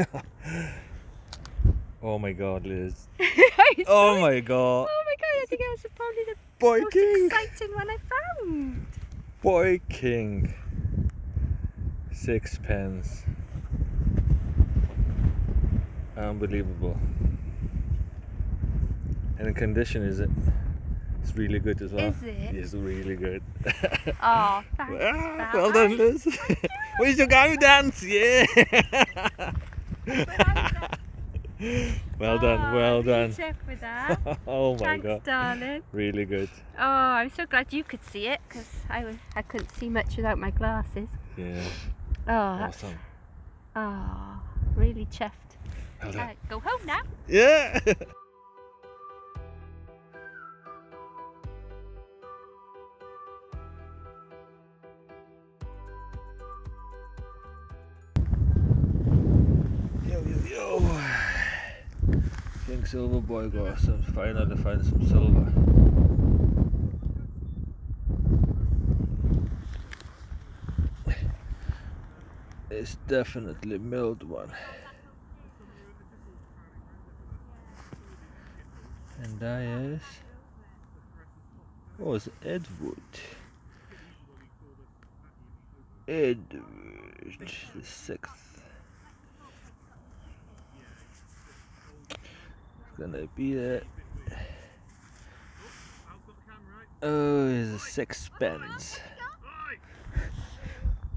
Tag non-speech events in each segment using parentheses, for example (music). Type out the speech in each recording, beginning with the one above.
(laughs) oh my god, Liz. (laughs) Oh my god. Oh my god, I think it was probably the Boy most King. exciting one I found. Boy King. Sixpence. Unbelievable. And the condition is it? It's really good as well. Is it? It's really good. (laughs) Oh, thanks. Ah, well done, Liz. Where's your go dance? Yeah. (laughs) well (laughs) done, Oh, well done. chuffed with (laughs) that. oh my Thanks, god. darling. Really good. Oh, I'm so glad you could see it because I, was- I couldn't see much without my glasses. Yeah. Oh, Awesome. oh really chuffed. Well done. Uh, go home now. Yeah. Silver Boy got some finally find some silver. It's definitely milled one. And that is was it? Edward. Edward the sixth. Gonna be it. Oh, it's a sixpence.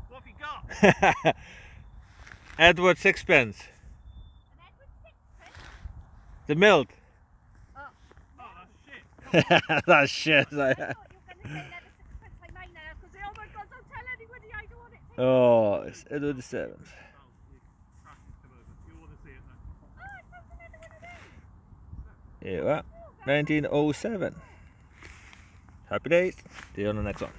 What have you got? Edward sixpence. The milled. (laughs) (laughs) Oh, that's shit. That's shit. oh, it's Edward the seventh. You want to see it then? Yeah, well, 1907. Happy days. See you on the next one.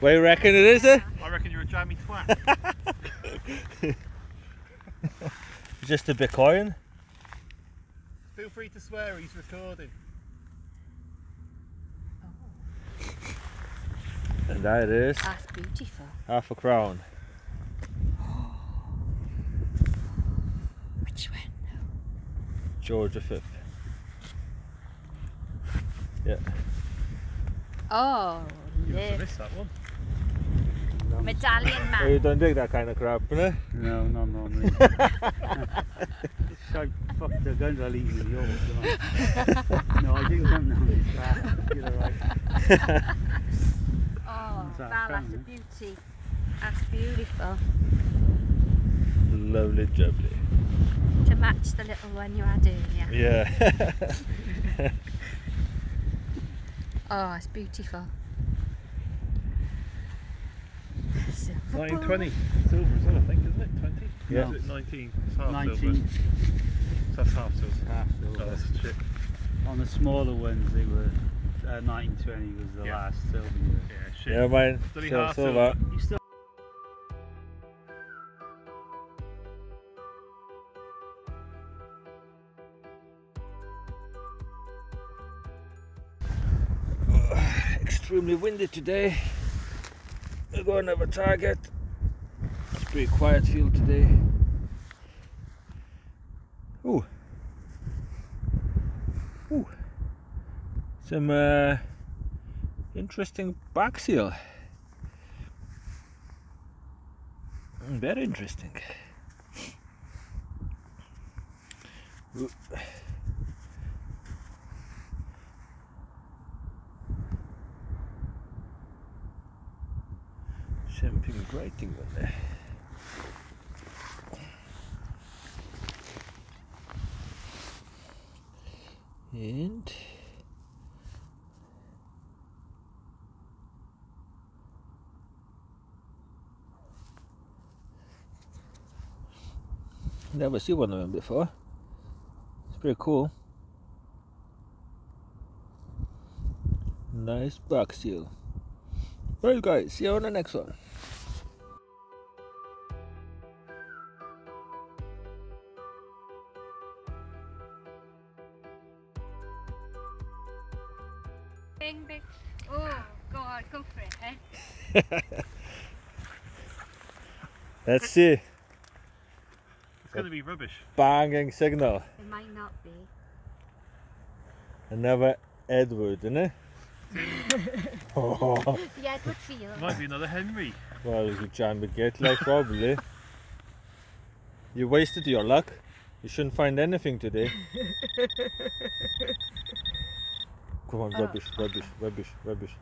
What you reckon it is, eh? I reckon you're a jammy twat. (laughs) Just a Bitcoin. Feel free to swear, he's recording. And that is that's beautiful. half a crown. (gasps) Which one? George V. Yeah. Oh, You must missed that one. (laughs) Medallion Oh, you don't dig that kind of crap, innit? No, not normally. (laughs) so fuck the guns I'll eat with yours. don't I? no, I didn't come down this. You're right. (laughs) Oh, that Val, that's a beauty. That's beautiful. Lovely jubbly. To match the little one you had earlier. Yeah. (laughs) Oh, it's beautiful. Silver 1920. Silver as well, I think, isn't it? 20? Yeah. Is it 19? It's half 19 silver. So that's half silver. half Oh, silver. that's shit. On the smaller ones, they were uh, 1920 was the Yeah. last silver year. Yeah, shit. yeah, mine. Bloody So, half silver. silver. You still (sighs) Extremely windy today. We're going to have a target. It's pretty quiet field today. Ooh. Ooh. Some uh, interesting bag seal. Very interesting. Ooh. Something grating on there. And never seen one of them before. It's pretty cool. Nice bag seal. Well guys, see you on the next one. Bing, bing. Oh, God, go for it, eh? (laughs) Let's see. It's going to be rubbish. Banging signal. It might not be. Another Edward, isn't it? oh, (laughs) (laughs) The Edward Seal. It might be another Henry. well, there's a John McGett, like probably. You wasted your luck. You shouldn't find anything today. (laughs) Come on, Oh. rubbish, rubbish, rubbish, rubbish,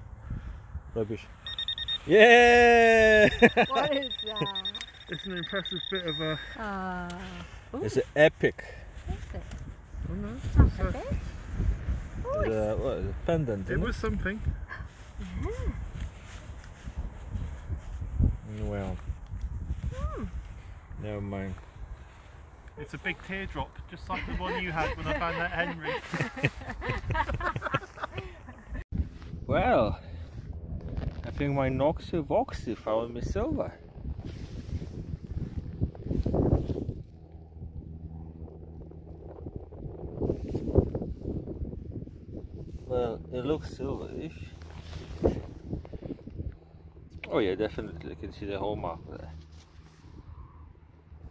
rubbish. Yeah! What is that? It's an impressive bit of a. Ah. Ooh, it's an epic. is it? Oh no. Not a bit. Oh, It's it's a, what, a pendant, It isn't was something. it? Well, Hmm. never mind. It's a big teardrop, just like the one you had when I found that Henry. (laughs) Well, I think my Noxie Voxie found me silver. Well, it looks silverish. Oh yeah, definitely. You can see the hallmark there.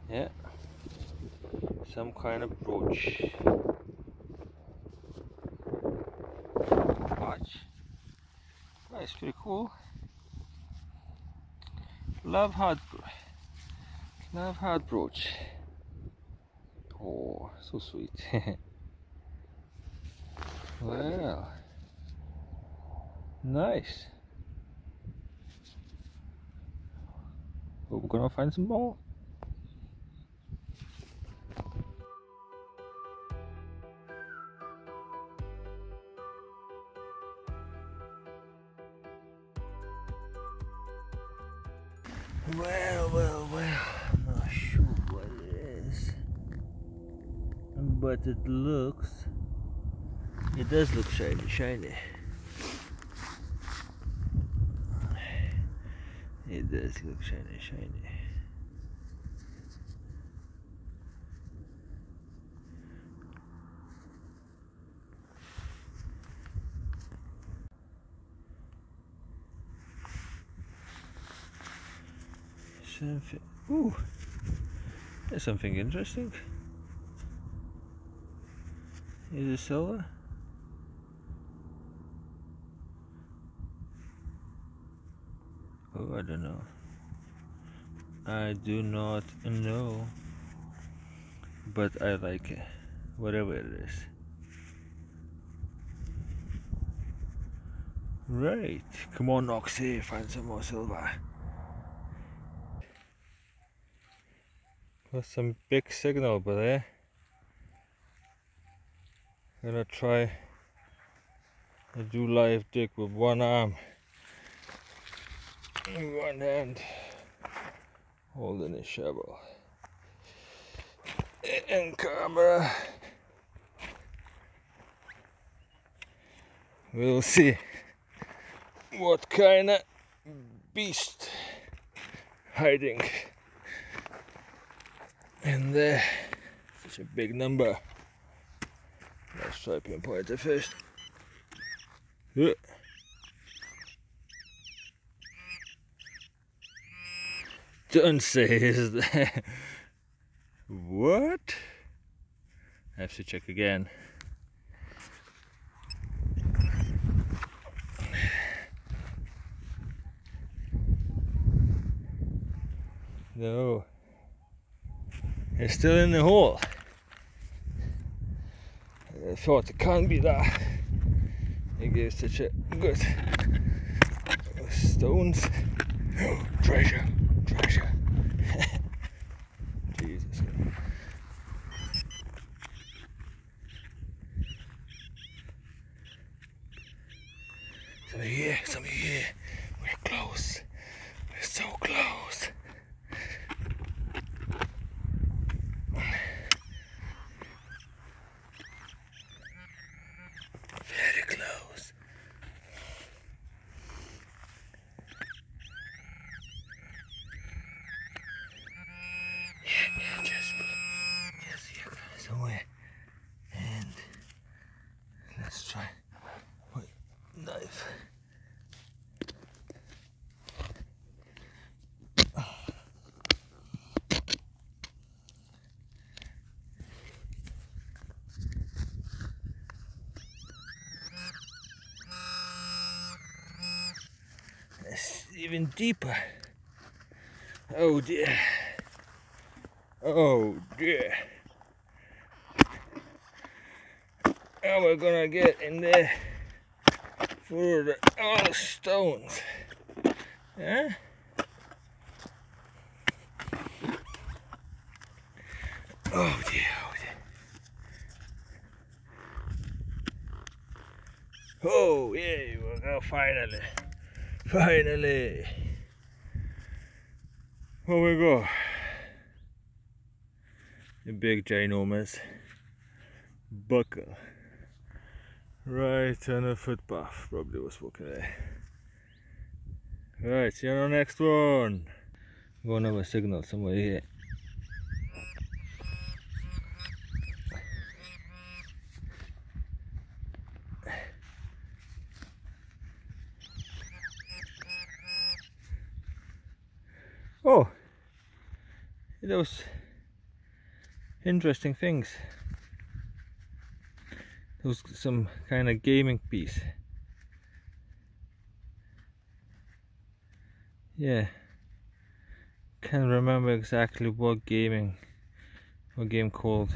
Yeah. Some kind of brooch. Watch. That's pretty cool. Love heart, love heart brooch. Oh, so sweet. (laughs) well, nice. But we're gonna find some more. Well, well, well, I'm not sure what it is. But it looks. It does look shiny, shiny. It does look shiny, shiny. Something. Ooh, there's something interesting. Is it silver? I don't know. I do not know. But I like it. Whatever it is. Right. Come on, Oxy, find some more silver. That's some big signal over eh? there. Gonna try to do live dig with one arm in one hand, holding a shovel. And camera. We'll see what kind of beast hiding in there. Such a big number. Let's try pinpoint it first. Yeah. Don't say is that. (laughs) What? I have to check again. No. It's still in the hole. I thought it can't be that. It gives such a good stones. (gasps) treasure, treasure. Jesus. Some here, some here. We're close. We're so close. Very close. Yeah, yeah, just, just here somewhere. And let's try. Wait, knife even deeper. Oh dear. Oh dear. Now we're gonna get in there for the all stones. Yeah? Oh dear, oh dear. Oh yeah, we're gonna finally. Finally. Here we go. The big ginormous buckle. Right on the footpath. Probably was walking there. Right, see you on the next one. Gonna have a signal somewhere here. Oh, those interesting things. Those some kind of gaming piece. Yeah, can't remember exactly what gaming, what game called,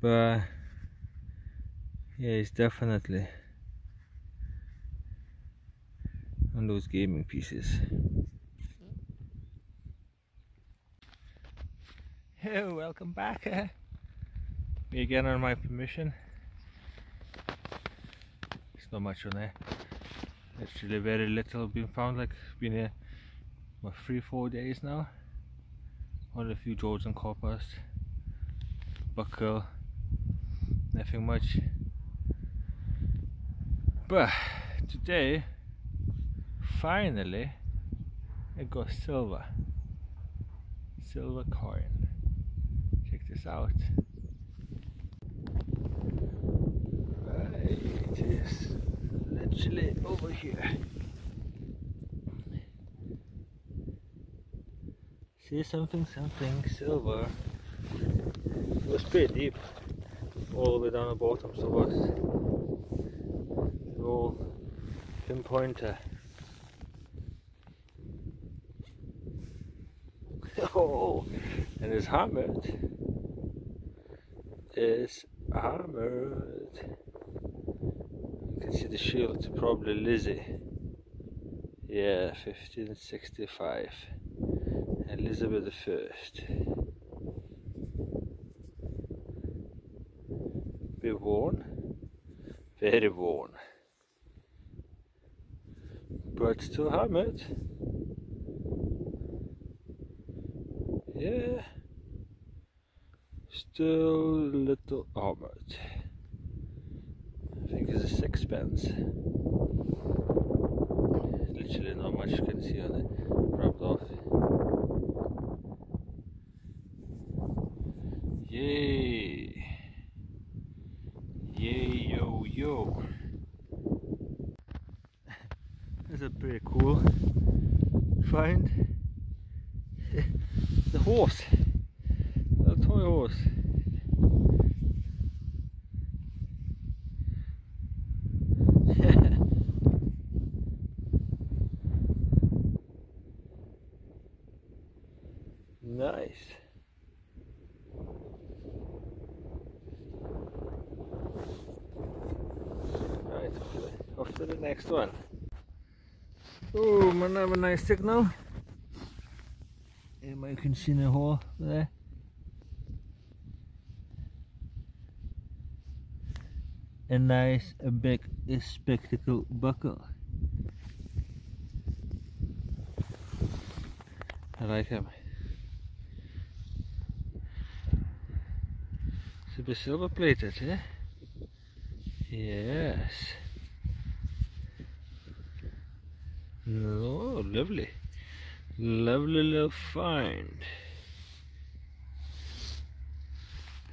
but yeah, it's definitely on those gaming pieces. Hello, welcome back. Uh, (laughs) me again on my permission. There's not much on there. Actually, very little been found. Like been here, what three, four days now. Only a few Georgian coppers, buckle, nothing much. But today, finally, I got silver. Silver coin. Out. Right, it is literally over here. See something, something, silver. It was pretty deep, all the way down the bottom, so it was an old pinpointer. (laughs) Oh, and it's hammered. It's hammered. You can see the shield, probably Lizzie. Yeah, 1565. Elizabeth First. Be worn, very worn, but still hammered. Yeah, still a little oh, hammered. I think it's a sixpence. Literally not much you can see on it. Rubbed off. Yay! Yay yo yo! That's a pretty cool find. the horse, a toy horse. nice. Right, off to the, off to the next one. Oh, another nice signal. Um, you can see the hole there. A nice, a big a spectacle buckle. I like him. It's a bit silver plated, eh? Yes. Oh, lovely. Lovely little find.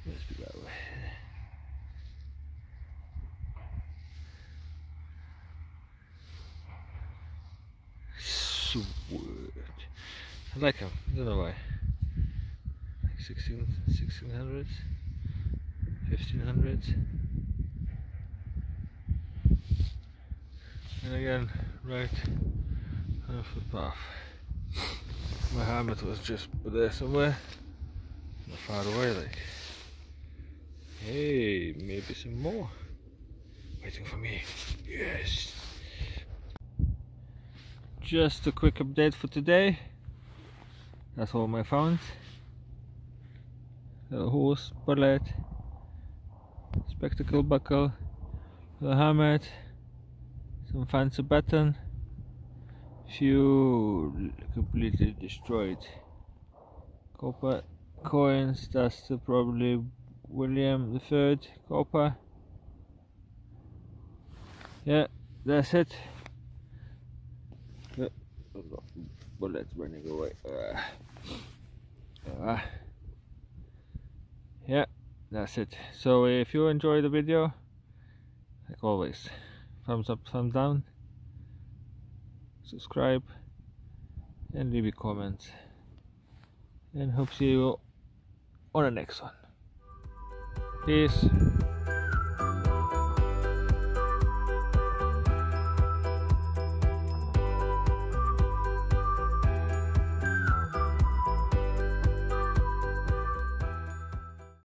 Must be that way. Sweet. I like him. I don't know why. Like 16, 1600s, 1500s. And again, right And a footpath. My was just there somewhere. Not far away like. Hey, maybe some more. Waiting for me. Yes. Just a quick update for today. That's all I found. A horse, bullet, spectacle buckle, the helmet, some fancy button, few completely destroyed copper coins, that's probably William the Third copper. Yeah, that's it. Yeah, bullets running away. Uh, uh, yeah, that's it. So if you enjoy the video, like always, thumbs up, thumbs down, subscribe, and leave a comment. And hope see you on the next one. Peace.